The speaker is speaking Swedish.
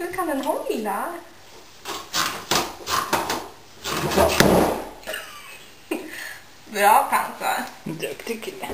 Hur kan den hålla? Bra Pansar. Duktig kille.